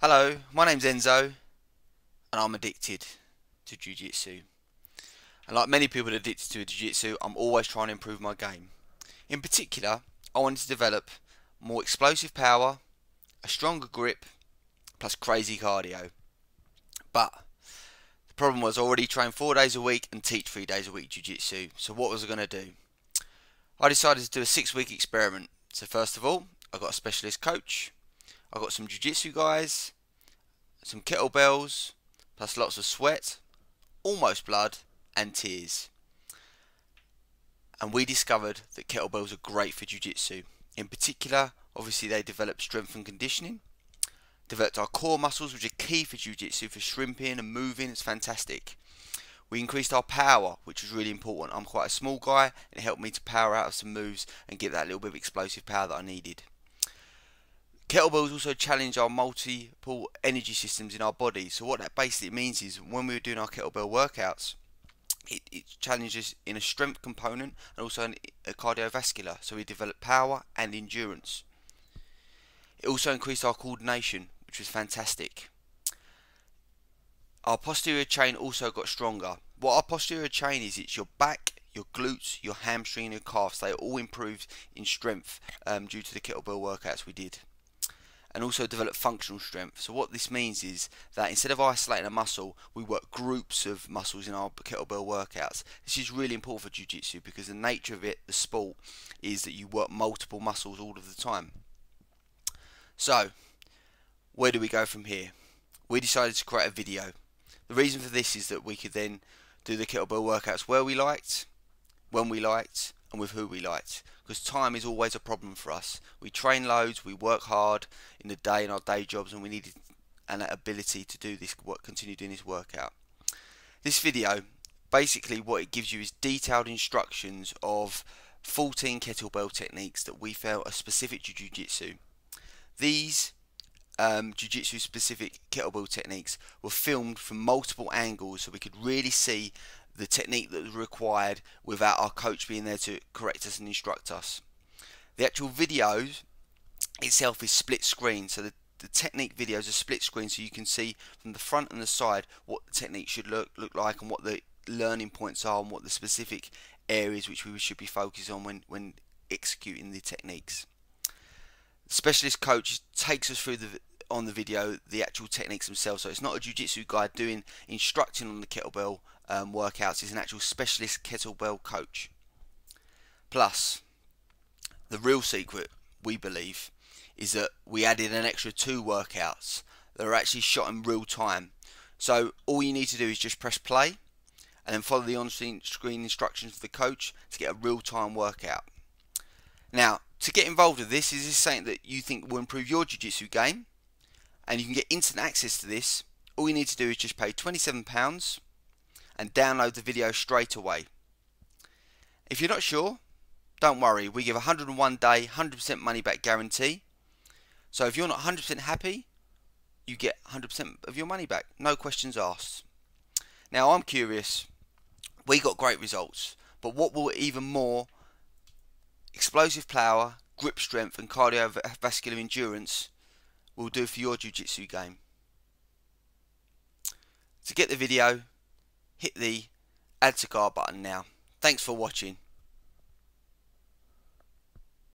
Hello, my name's Enzo and I'm addicted to Jiu-Jitsu. And like many people addicted to Jiu-Jitsu, I'm always trying to improve my game. In particular, I wanted to develop more explosive power, a stronger grip, plus crazy cardio. But the problem was I already train four days a week and teach three days a week Jiu-Jitsu. So what was I going to do? I decided to do a six week experiment. So first of all, I got a specialist coach I've got some jiu-jitsu guys, some kettlebells, plus lots of sweat, almost blood, and tears. And we discovered that kettlebells are great for jiu-jitsu. In particular, obviously they develop strength and conditioning, developed our core muscles which are key for jiu-jitsu for shrimping and moving, it's fantastic. We increased our power, which was really important. I'm quite a small guy, and it helped me to power out of some moves and get that little bit of explosive power that I needed. Kettlebells also challenge our multiple energy systems in our body. So what that basically means is when we were doing our kettlebell workouts, it, it challenges in a strength component and also in a cardiovascular. So we develop power and endurance. It also increased our coordination, which was fantastic. Our posterior chain also got stronger. What our posterior chain is, it's your back, your glutes, your hamstring, your calves. They all improved in strength um, due to the kettlebell workouts we did and also develop functional strength. So what this means is that instead of isolating a muscle, we work groups of muscles in our kettlebell workouts. This is really important for jiu-jitsu because the nature of it, the sport, is that you work multiple muscles all of the time. So, where do we go from here? We decided to create a video. The reason for this is that we could then do the kettlebell workouts where we liked, when we liked, and with who we liked because time is always a problem for us. We train loads, we work hard in the day in our day jobs, and we need an ability to do this work, continue doing this workout. This video, basically, what it gives you is detailed instructions of 14 kettlebell techniques that we felt are specific to jiu-jitsu. These um, jiu-jitsu specific kettlebell techniques were filmed from multiple angles so we could really see the technique that was required without our coach being there to correct us and instruct us. The actual video itself is split screen, so the, the technique videos are split screen so you can see from the front and the side what the technique should look, look like and what the learning points are and what the specific areas which we should be focused on when, when executing the techniques. The specialist coach takes us through the on the video the actual techniques themselves so it's not a jiu-jitsu guide doing instructing on the kettlebell um, workouts It's an actual specialist kettlebell coach. Plus, the real secret, we believe, is that we added an extra two workouts that are actually shot in real time. So all you need to do is just press play and then follow the on-screen instructions of the coach to get a real-time workout. Now, to get involved with this, is this something that you think will improve your Jiu-Jitsu game? And you can get instant access to this. All you need to do is just pay £27 and download the video straight away. If you're not sure, don't worry, we give a 101 day, 100% money back guarantee. So if you're not 100% happy, you get 100% of your money back, no questions asked. Now I'm curious, we got great results, but what will even more explosive power, grip strength and cardiovascular endurance will do for your jiu-jitsu game? To get the video, hit the add to cart button now. Thanks for watching.